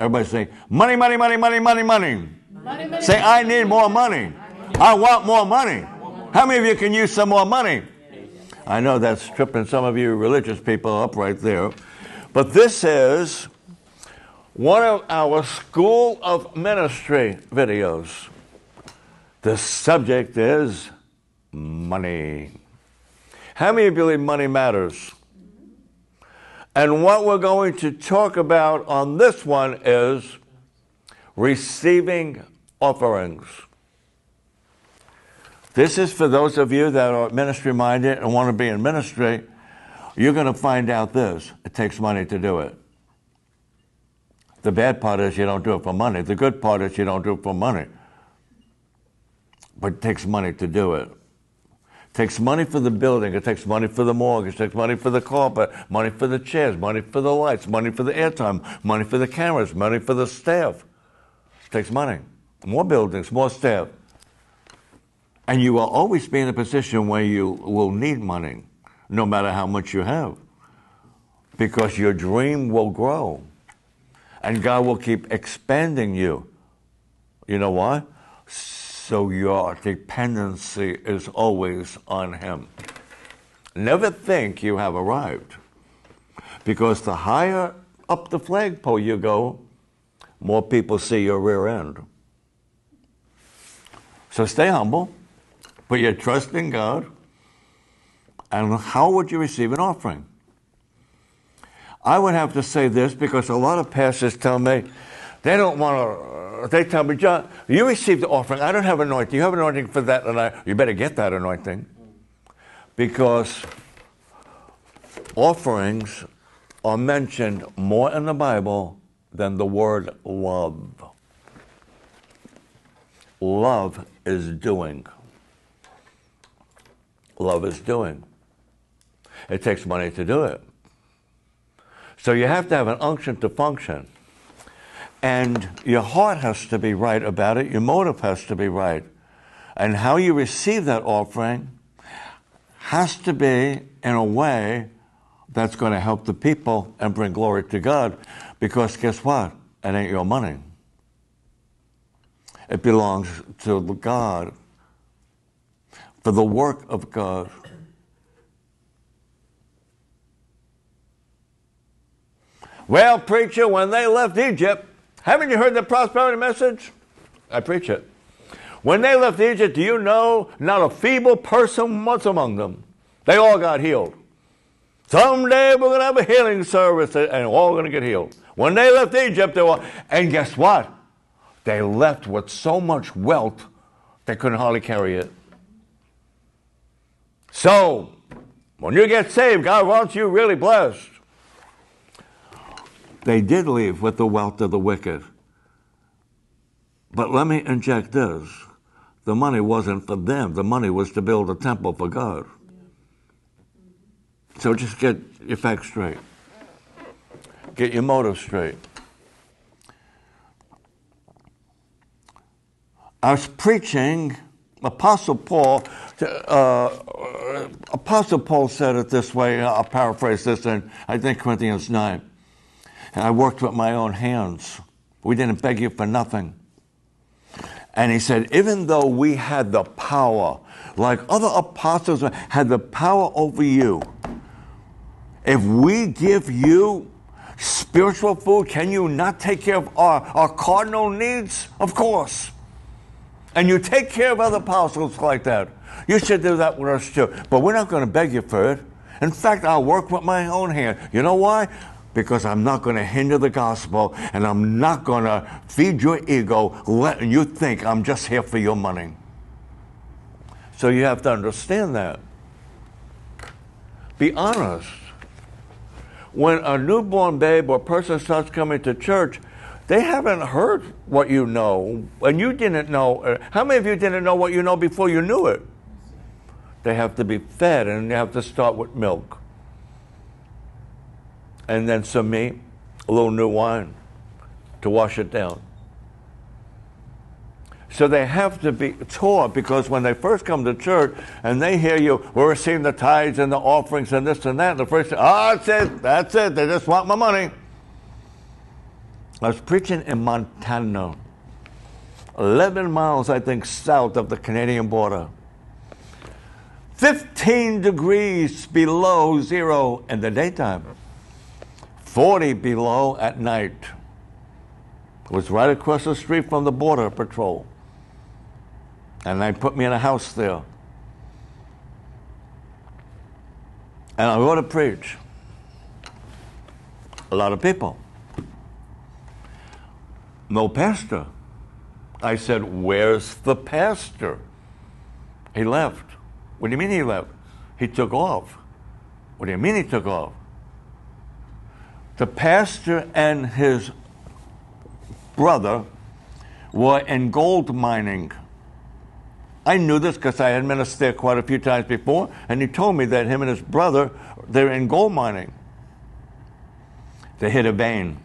Everybody say, money, money, money, money, money, money. Money, Say, I need more money. I want more money. How many of you can use some more money? I know that's tripping some of you religious people up right there. But this is one of our School of Ministry videos. The subject is money. How many believe money matters? And what we're going to talk about on this one is receiving offerings. This is for those of you that are ministry minded and want to be in ministry. You're going to find out this it takes money to do it. The bad part is you don't do it for money. The good part is you don't do it for money. But it takes money to do it. Takes money for the building, it takes money for the mortgage, it takes money for the carpet, money for the chairs, money for the lights, money for the airtime, money for the cameras, money for the staff. It takes money. More buildings, more staff. And you will always be in a position where you will need money, no matter how much you have, because your dream will grow and God will keep expanding you. You know why? So your dependency is always on Him. Never think you have arrived, because the higher up the flagpole you go, more people see your rear end. So stay humble, put your trust in God, and how would you receive an offering? I would have to say this because a lot of pastors tell me they don't want to. They tell me, John, you received the offering. I don't have anointing. You have anointing for that, and I. You better get that anointing, because offerings are mentioned more in the Bible than the word love. Love is doing. Love is doing. It takes money to do it. So you have to have an unction to function. And your heart has to be right about it, your motive has to be right. And how you receive that offering has to be in a way that's going to help the people and bring glory to God. Because guess what? It ain't your money, it belongs to God for the work of God. Well, preacher, when they left Egypt, haven't you heard the prosperity message? I preach it. When they left Egypt, do you know not a feeble person was among them? They all got healed. Someday we're going to have a healing service and all going to get healed. When they left Egypt, they were, and guess what? They left with so much wealth they couldn't hardly carry it. So, when you get saved, God wants you really blessed. They did leave with the wealth of the wicked. But let me inject this the money wasn't for them, the money was to build a temple for God. So just get your facts straight, get your motives straight. I was preaching, Apostle Paul, uh, Apostle Paul said it this way, I'll paraphrase this in, I think, Corinthians 9. And I worked with my own hands. We didn't beg you for nothing. And he said, even though we had the power, like other apostles had the power over you, if we give you spiritual food, can you not take care of our, our cardinal needs? Of course. And you take care of other apostles like that. You should do that with us too. But we're not going to beg you for it. In fact, I'll work with my own hand. You know why? Because I'm not going to hinder the gospel and I'm not going to feed your ego, letting you think I'm just here for your money. So you have to understand that. Be honest. When a newborn babe or person starts coming to church, they haven't heard what you know, and you didn't know. Uh, how many of you didn't know what you know before you knew it? They have to be fed, and they have to start with milk and then some meat, a little new wine to wash it down. So they have to be taught because when they first come to church and they hear you, we're receiving the tithes and the offerings and this and that, the first, thing, oh, that's it, that's it, they just want my money. I was preaching in Montana, 11 miles, I think, south of the Canadian border. 15 degrees below zero in the daytime, 40 below at night. It was right across the street from the border patrol. And they put me in a house there. And I go to preach. A lot of people. No pastor. I said, Where's the pastor? He left. What do you mean he left? He took off. What do you mean he took off? The pastor and his brother were in gold mining. I knew this because I had ministered there quite a few times before, and he told me that him and his brother, they're in gold mining. They hit a vein.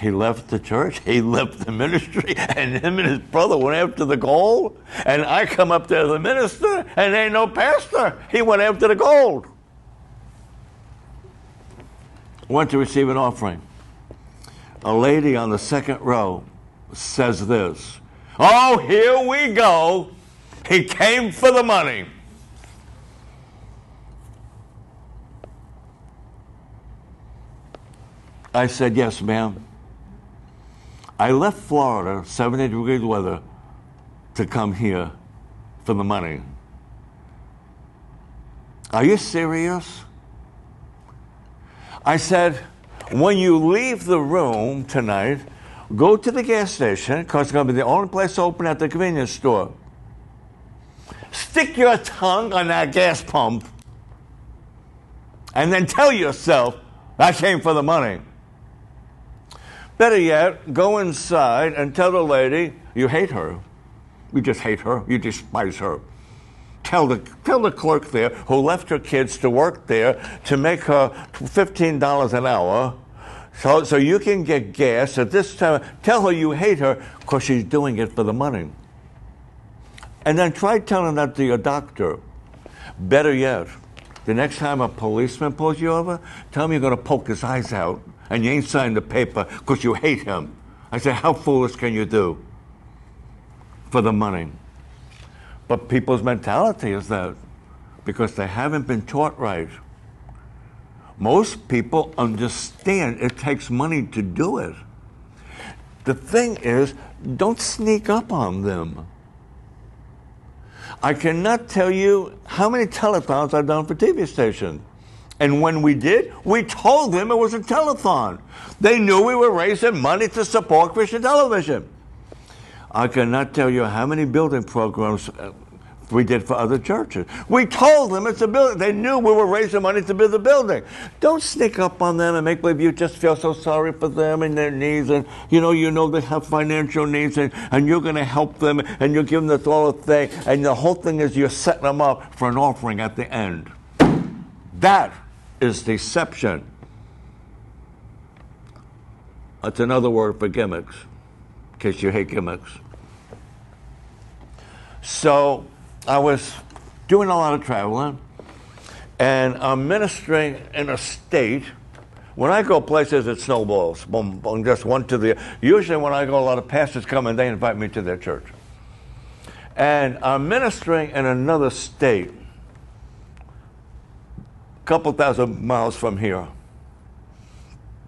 He left the church, he left the ministry, and him and his brother went after the gold. And I come up there, the minister, and ain't no pastor. He went after the gold. Went to receive an offering. A lady on the second row says this Oh, here we go. He came for the money. I said, Yes, ma'am. I left Florida, 70 degree weather, to come here for the money. Are you serious? I said, when you leave the room tonight, go to the gas station, because it's going to be the only place open at the convenience store. Stick your tongue on that gas pump, and then tell yourself, I came for the money. Better yet, go inside and tell the lady you hate her. You just hate her. You despise her. Tell the, tell the clerk there who left her kids to work there to make her $15 an hour so, so you can get gas at this time. Tell her you hate her because she's doing it for the money. And then try telling that to your doctor. Better yet, the next time a policeman pulls you over, tell him you're going to poke his eyes out and you ain't signed the paper because you hate him. I say, how foolish can you do for the money? But people's mentality is that because they haven't been taught right. Most people understand it takes money to do it. The thing is, don't sneak up on them. I cannot tell you how many telethons I've done for TV stations. And when we did, we told them it was a telethon. They knew we were raising money to support Christian television. I cannot tell you how many building programs uh, we did for other churches. We told them it's a building. They knew we were raising money to build the building. Don't sneak up on them and make believe you just feel so sorry for them and their needs. And you know, you know they have financial needs and, and you're going to help them and you're giving the thing. And the whole thing is you're setting them up for an offering at the end. That is deception. That's another word for gimmicks, in case you hate gimmicks. So I was doing a lot of traveling, and I'm ministering in a state. When I go places, it snowballs. Boom, boom, just one to the. Usually, when I go, a lot of pastors come and they invite me to their church. And I'm ministering in another state a couple thousand miles from here,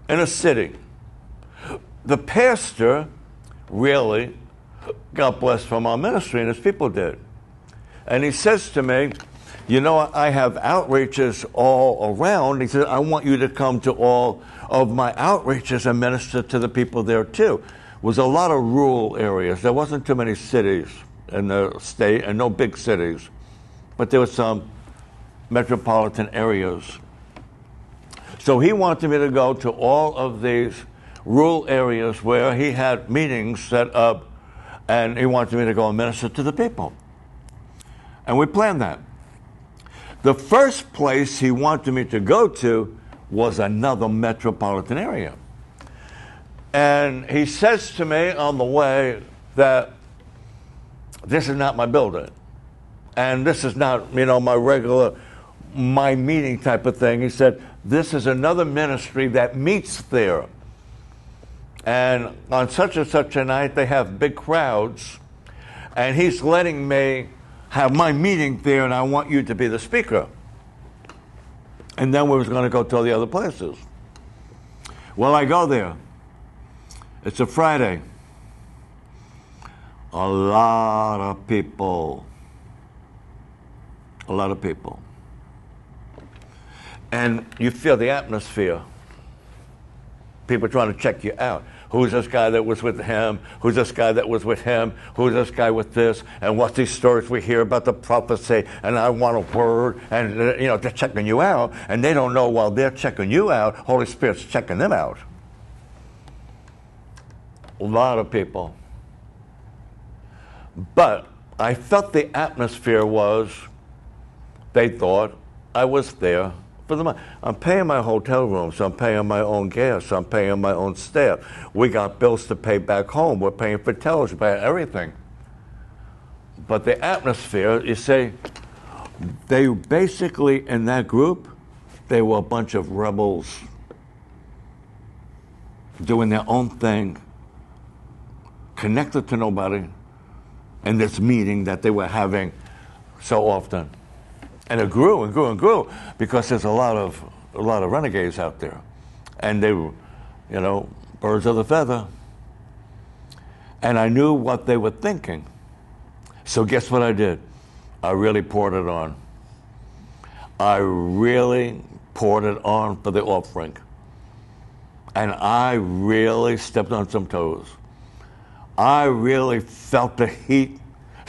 in a city. The pastor really got blessed from our ministry, and his people did. And he says to me, You know, I have outreaches all around. He said, I want you to come to all of my outreaches and minister to the people there too. It was a lot of rural areas. There wasn't too many cities in the state and no big cities, but there were some metropolitan areas. So he wanted me to go to all of these rural areas where he had meetings set up, and he wanted me to go and minister to the people. And we planned that. The first place he wanted me to go to was another metropolitan area. And he says to me on the way that this is not my building. And this is not, you know, my regular my meeting type of thing. He said, This is another ministry that meets there. And on such and such a night, they have big crowds. And he's letting me have my meeting there, and I want you to be the speaker. And then we was going to go to the other places. Well, I go there. It's a Friday. A lot of people. A lot of people. And you feel the atmosphere. People trying to check you out. Who's this guy that was with him? Who's this guy that was with him? Who's this guy with this? And what's these stories we hear about the prophecy? And I want a word. And, uh, you know, they're checking you out. And they don't know while they're checking you out, Holy Spirit's checking them out. A lot of people. But I felt the atmosphere was, they thought I was there for the. I'm paying my hotel room, so I'm paying my own gas, I'm paying my own staff. We got bills to pay back home. We're paying for television, paying everything. But the atmosphere, you say, they basically, in that group, they were a bunch of rebels doing their own thing, connected to nobody, in this meeting that they were having so often and it grew and grew and grew because there's a lot of a lot of renegades out there, and they were, you know, birds of the feather. And I knew what they were thinking. So guess what I did? I really poured it on. I really poured it on for the offering. And I really stepped on some toes. I really felt the heat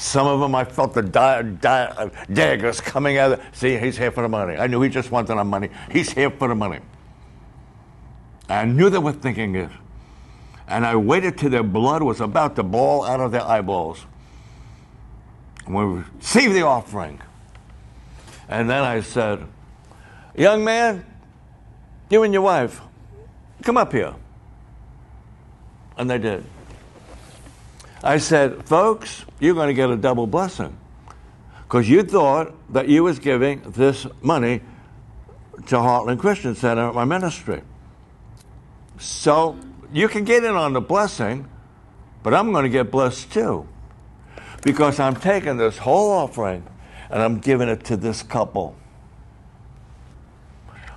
some of them I felt the di- di- daggers coming out. Of, See, he's here for the money. I knew he just wanted our money. He's here for the money. I knew they were thinking it. And I waited till their blood was about to boil out of their eyeballs. And we received the offering. And then I said, Young man, you and your wife, come up here. And they did. I said, folks, you're going to get a double blessing because you thought that you was giving this money to Heartland Christian Center, my ministry. So you can get in on the blessing, but I'm going to get blessed too because I'm taking this whole offering and I'm giving it to this couple.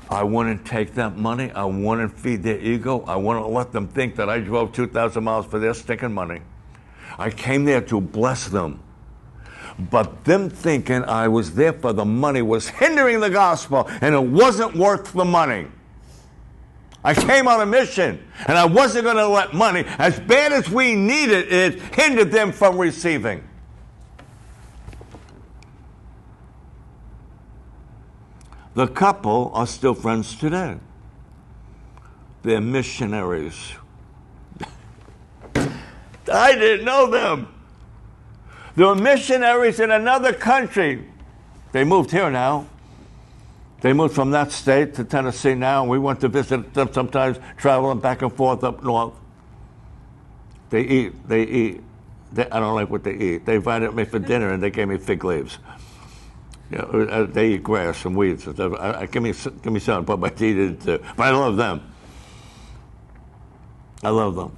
I wouldn't take that money. I wouldn't feed their ego. I wouldn't let them think that I drove 2,000 miles for their stinking money. I came there to bless them. But them thinking I was there for the money was hindering the gospel, and it wasn't worth the money. I came on a mission, and I wasn't going to let money, as bad as we needed it, hinder them from receiving. The couple are still friends today. They're missionaries I didn't know them. They were missionaries in another country. They moved here now. They moved from that state to Tennessee now, we went to visit them sometimes, traveling back and forth up north. They eat, they eat. They, I don't like what they eat. They invited me for dinner and they gave me fig leaves. You know, uh, they eat grass and weeds. I, I, give me, give me some, put my teeth. But I love them. I love them.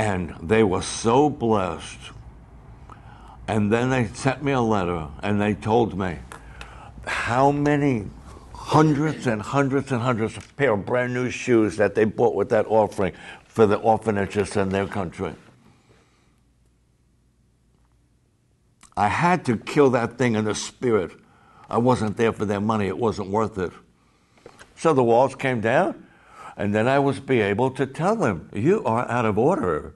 And they were so blessed. And then they sent me a letter and they told me how many hundreds and hundreds and hundreds of pair of brand new shoes that they bought with that offering for the orphanages in their country. I had to kill that thing in the spirit. I wasn't there for their money, it wasn't worth it. So the walls came down and then I was be able to tell them, you are out of order.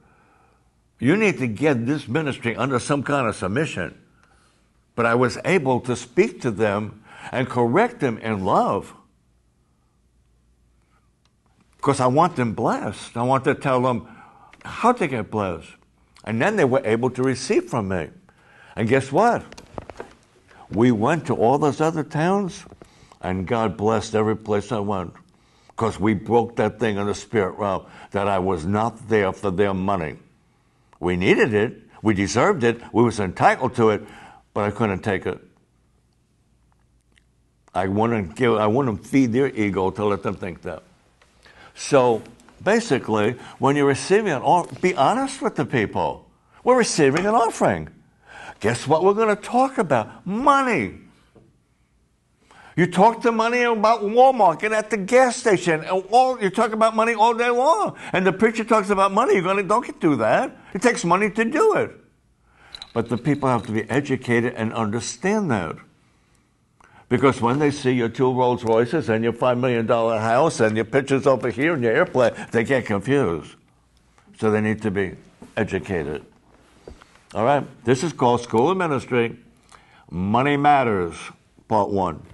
You need to get this ministry under some kind of submission. But I was able to speak to them and correct them in love. Because I want them blessed. I want to tell them how to get blessed. And then they were able to receive from me. And guess what? We went to all those other towns, and God blessed every place I went because we broke that thing in the spirit realm that I was not there for their money. We needed it, we deserved it, we was entitled to it, but I couldn't take it. I wouldn't give, I wouldn't feed their ego to let them think that. So basically, when you're receiving an offering, be honest with the people. We're receiving an offering. Guess what we're going to talk about? Money. You talk to money about Walmart, get at the gas station. and All, you talk about money all day long. And the preacher talks about money. You're going to, don't do that. It takes money to do it. But the people have to be educated and understand that. Because when they see your two Rolls Royces and your $5 million house and your pictures over here and your airplane, they get confused. So they need to be educated. All right, this is called School of Ministry Money Matters, Part 1.